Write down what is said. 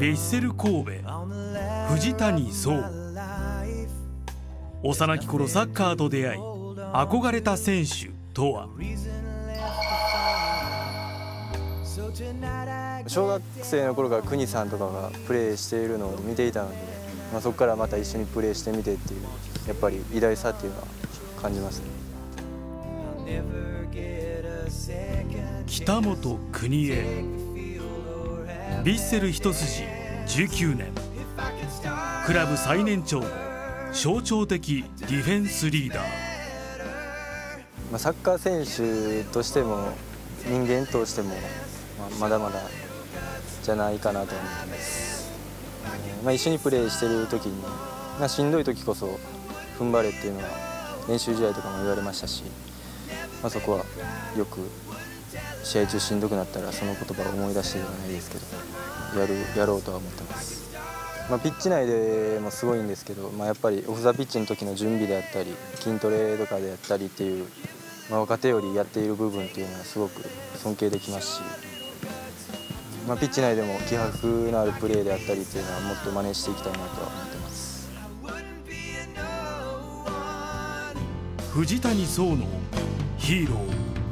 ベッセル神戸藤谷壮。幼き頃サッカーと出会い憧れた選手とは。小学生の頃から国さんとかがプレーしているのを見ていたので、まあ、そこからまた一緒にプレーしてみてっていうやっぱり偉大さっていうのは感じますね北本邦恵ヴィッセル一筋19年。クラブ最年長の象徴的ディフェンスリーダー、サッカー選手としても人間としても、まあ、まだまだじゃないかなと思ってます、まあ、一緒にプレーしてる時に、まあ、しんどい時こそ踏ん張れっていうのは練習試合とかも言われましたし、まあ、そこはよく試合中しんどくなったらその言葉を思い出してではないですけどやるやろうとは思ってます、まあ、ピッチ内でもすごいんですけど、まあ、やっぱりオフ・ザ・ピッチの時の準備であったり筋トレとかであったりっていう、まあ、若手よりやっている部分っていうのはすごく尊敬できますし、まあ、ピッチ内でも気迫のあるプレーであったりっていうのはもっと真似していきたいなとは思ってます。藤谷壮のヒーロー